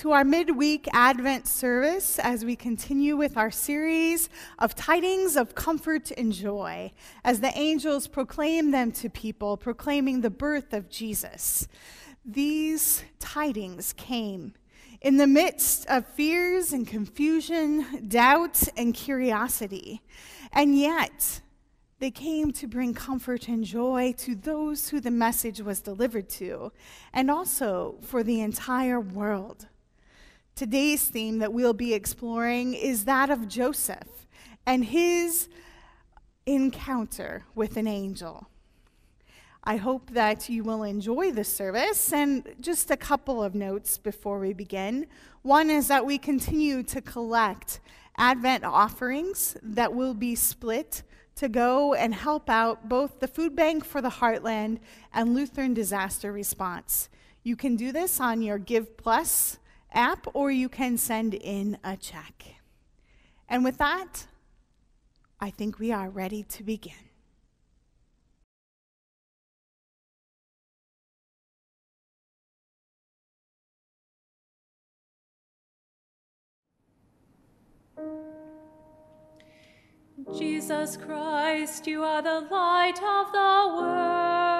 To our midweek Advent service as we continue with our series of tidings of comfort and joy as the angels proclaim them to people, proclaiming the birth of Jesus. These tidings came in the midst of fears and confusion, doubt and curiosity. And yet, they came to bring comfort and joy to those who the message was delivered to, and also for the entire world. Today's theme that we'll be exploring is that of Joseph and his encounter with an angel. I hope that you will enjoy the service. And just a couple of notes before we begin. One is that we continue to collect Advent offerings that will be split to go and help out both the Food Bank for the Heartland and Lutheran Disaster Response. You can do this on your Give Plus app or you can send in a check. And with that, I think we are ready to begin. Jesus Christ, you are the light of the world.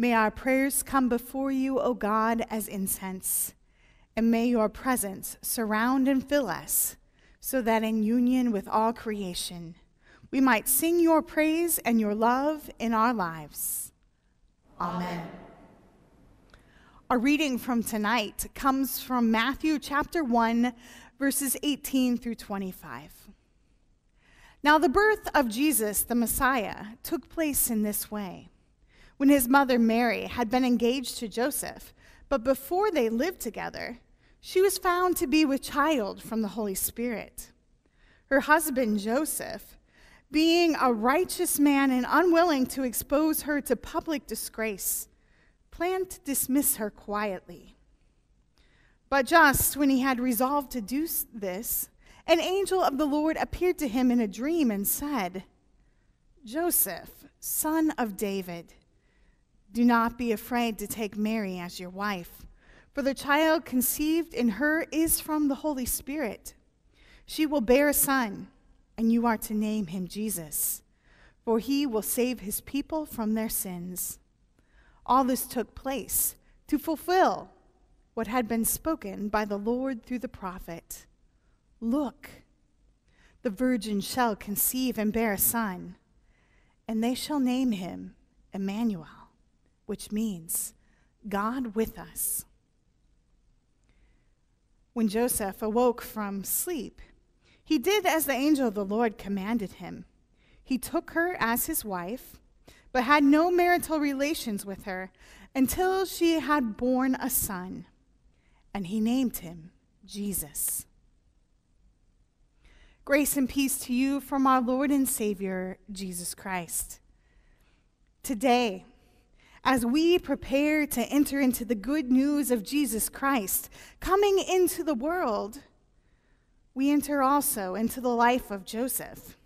May our prayers come before you, O God, as incense, and may your presence surround and fill us, so that in union with all creation, we might sing your praise and your love in our lives. Amen. Our reading from tonight comes from Matthew chapter 1, verses 18 through 25. Now, the birth of Jesus, the Messiah, took place in this way. When his mother Mary had been engaged to Joseph, but before they lived together, she was found to be with child from the Holy Spirit. Her husband Joseph, being a righteous man and unwilling to expose her to public disgrace, planned to dismiss her quietly. But just when he had resolved to do this, an angel of the Lord appeared to him in a dream and said, Joseph, son of David, do not be afraid to take Mary as your wife, for the child conceived in her is from the Holy Spirit. She will bear a son, and you are to name him Jesus, for he will save his people from their sins. All this took place to fulfill what had been spoken by the Lord through the prophet. Look, the virgin shall conceive and bear a son, and they shall name him Emmanuel, which means God with us. When Joseph awoke from sleep, he did as the angel of the Lord commanded him. He took her as his wife, but had no marital relations with her until she had borne a son, and he named him Jesus. Grace and peace to you from our Lord and Savior, Jesus Christ. Today, as we prepare to enter into the good news of Jesus Christ coming into the world, we enter also into the life of Joseph.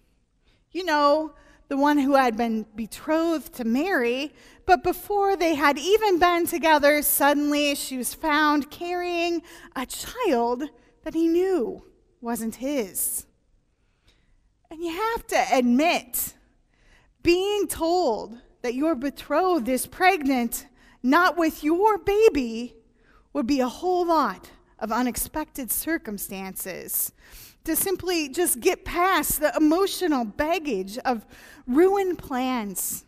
You know, the one who had been betrothed to Mary, but before they had even been together, suddenly she was found carrying a child that he knew wasn't his. And you have to admit, Being told that your betrothed is pregnant, not with your baby, would be a whole lot of unexpected circumstances. To simply just get past the emotional baggage of ruined plans,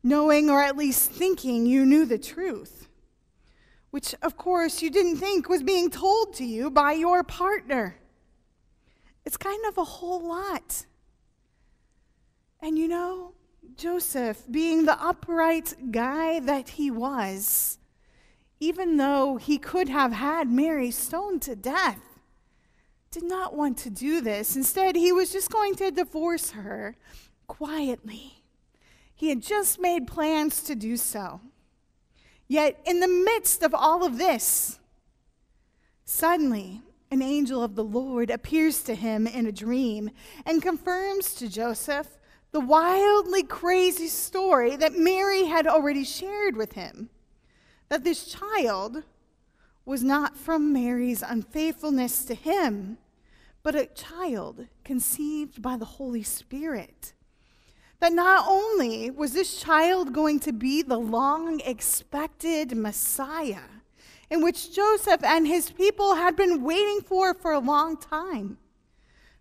knowing or at least thinking you knew the truth, which of course you didn't think was being told to you by your partner. It's kind of a whole lot. And you know, Joseph, being the upright guy that he was, even though he could have had Mary stoned to death, did not want to do this. Instead, he was just going to divorce her quietly. He had just made plans to do so. Yet, in the midst of all of this, suddenly an angel of the Lord appears to him in a dream and confirms to Joseph the wildly crazy story that Mary had already shared with him that this child was not from Mary's unfaithfulness to him, but a child conceived by the Holy Spirit. That not only was this child going to be the long expected Messiah, in which Joseph and his people had been waiting for for a long time,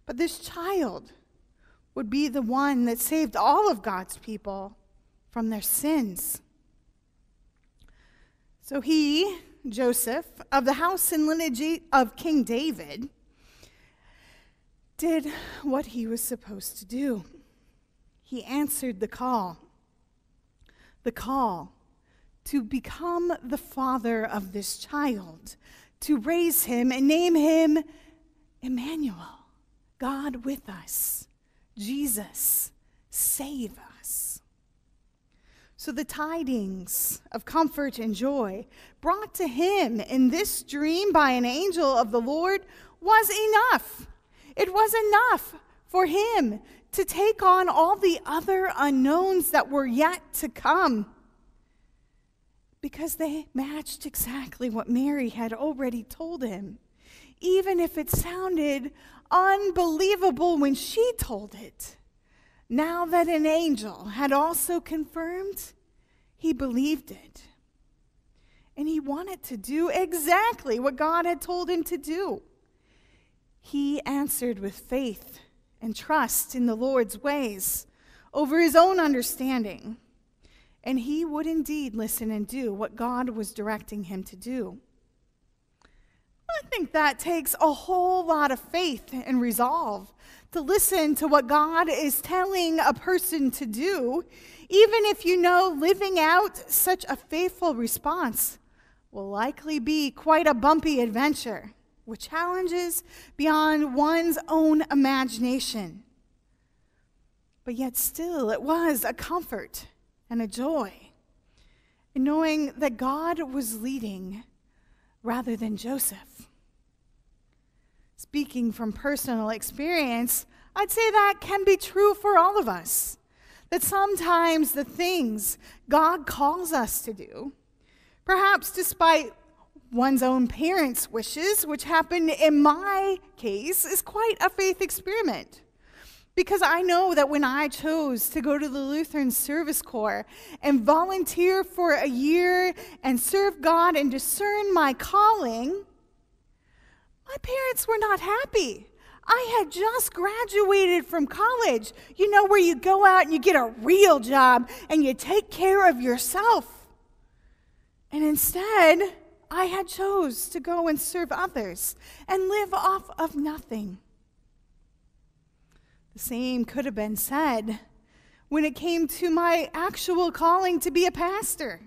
but this child would be the one that saved all of God's people from their sins. So he, Joseph, of the house and lineage of King David, did what he was supposed to do. He answered the call. The call to become the father of this child, to raise him and name him Emmanuel, God with us. Jesus, save us. So the tidings of comfort and joy brought to him in this dream by an angel of the Lord was enough. It was enough for him to take on all the other unknowns that were yet to come because they matched exactly what Mary had already told him, even if it sounded unbelievable when she told it. Now that an angel had also confirmed, he believed it. And he wanted to do exactly what God had told him to do. He answered with faith and trust in the Lord's ways over his own understanding. And he would indeed listen and do what God was directing him to do. I think that takes a whole lot of faith and resolve to listen to what God is telling a person to do, even if you know living out such a faithful response will likely be quite a bumpy adventure with challenges beyond one's own imagination. But yet, still, it was a comfort and a joy in knowing that God was leading rather than Joseph. Speaking from personal experience, I'd say that can be true for all of us. That sometimes the things God calls us to do, perhaps despite one's own parents' wishes, which happened in my case, is quite a faith experiment. Because I know that when I chose to go to the Lutheran Service Corps and volunteer for a year and serve God and discern my calling, my parents were not happy. I had just graduated from college, you know, where you go out and you get a real job and you take care of yourself. And instead, I had chose to go and serve others and live off of nothing. The same could have been said when it came to my actual calling to be a pastor.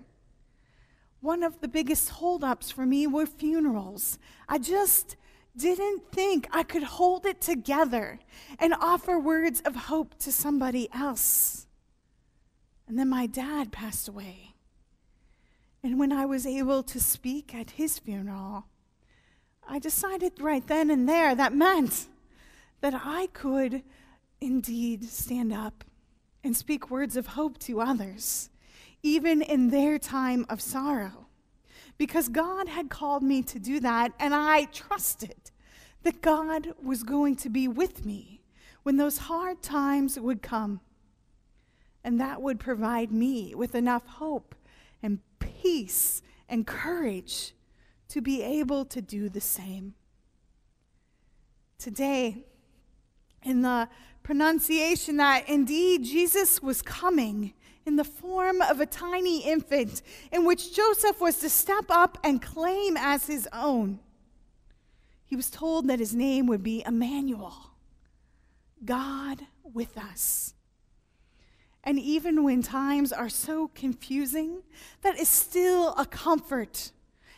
One of the biggest holdups for me were funerals. I just didn't think I could hold it together and offer words of hope to somebody else. And then my dad passed away. And when I was able to speak at his funeral, I decided right then and there that meant that I could indeed stand up and speak words of hope to others, even in their time of sorrow. Because God had called me to do that, and I trusted that God was going to be with me when those hard times would come. And that would provide me with enough hope and peace and courage to be able to do the same. Today, in the pronunciation that indeed Jesus was coming in the form of a tiny infant, in which Joseph was to step up and claim as his own, he was told that his name would be Emmanuel, God with us. And even when times are so confusing, that is still a comfort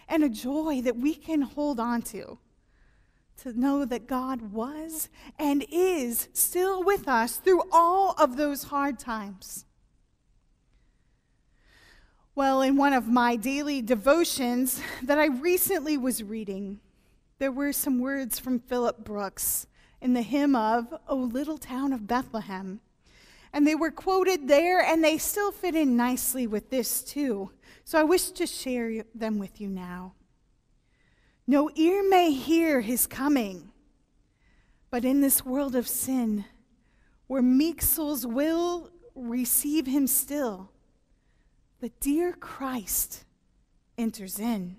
and a joy that we can hold on to. To know that God was and is still with us through all of those hard times. Well, in one of my daily devotions that I recently was reading, there were some words from Philip Brooks in the hymn of O Little Town of Bethlehem. And they were quoted there, and they still fit in nicely with this too. So I wish to share them with you now. No ear may hear his coming, but in this world of sin, where meek souls will receive him still, the dear Christ enters in.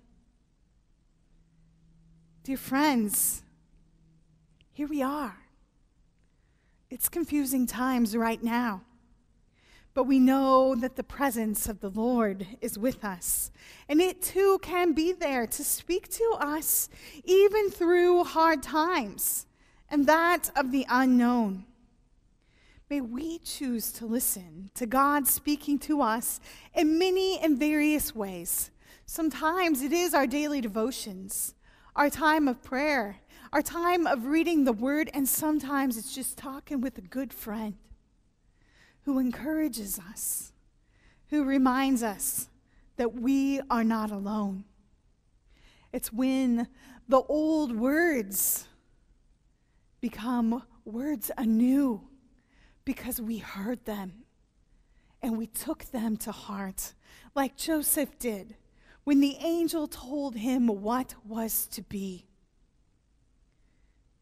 Dear friends, here we are. It's confusing times right now. But we know that the presence of the Lord is with us. And it too can be there to speak to us even through hard times and that of the unknown. May we choose to listen to God speaking to us in many and various ways. Sometimes it is our daily devotions, our time of prayer, our time of reading the word, and sometimes it's just talking with a good friend who encourages us, who reminds us that we are not alone. It's when the old words become words anew because we heard them and we took them to heart, like Joseph did when the angel told him what was to be.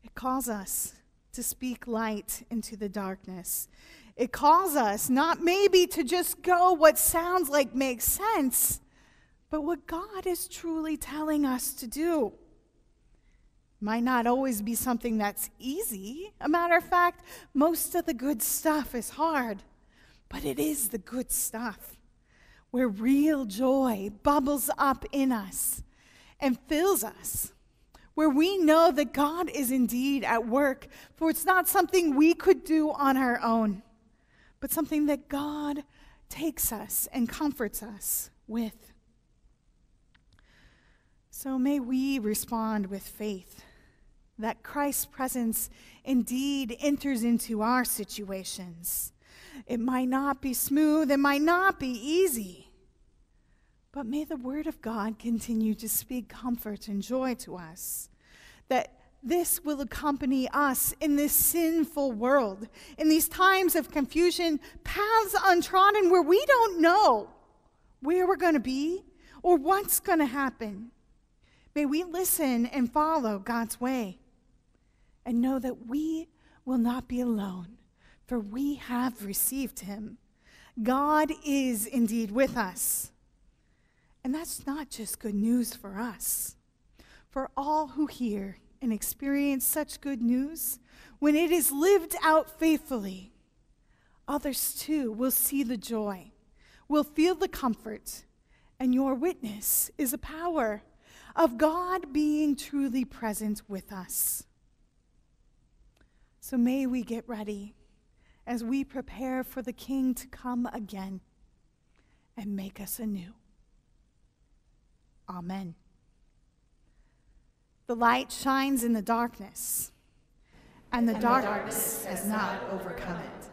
It calls us to speak light into the darkness. It calls us not maybe to just go what sounds like makes sense, but what God is truly telling us to do. Might not always be something that's easy. A matter of fact, most of the good stuff is hard, but it is the good stuff where real joy bubbles up in us and fills us where we know that God is indeed at work, for it's not something we could do on our own, but something that God takes us and comforts us with. So may we respond with faith that Christ's presence indeed enters into our situations. It might not be smooth, it might not be easy, but may the Word of God continue to speak comfort and joy to us. That this will accompany us in this sinful world, in these times of confusion, paths untrodden where we don't know where we're going to be or what's going to happen. May we listen and follow God's way and know that we will not be alone, for we have received Him. God is indeed with us. And that's not just good news for us. For all who hear and experience such good news, when it is lived out faithfully, others too will see the joy, will feel the comfort, and your witness is a power of God being truly present with us. So may we get ready as we prepare for the King to come again and make us anew. Amen. The light shines in the darkness, and the, and darkness, the darkness has not overcome it.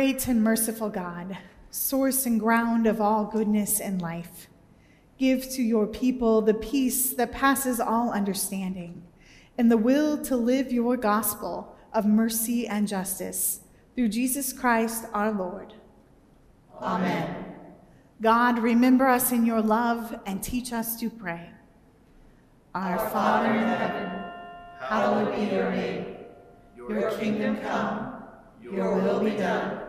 Great and merciful God, source and ground of all goodness and life, give to your people the peace that passes all understanding and the will to live your gospel of mercy and justice through Jesus Christ our Lord. Amen. God, remember us in your love and teach us to pray. Our Father in heaven, hallowed be your name. Your kingdom come, your will be done,